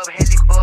up, handy.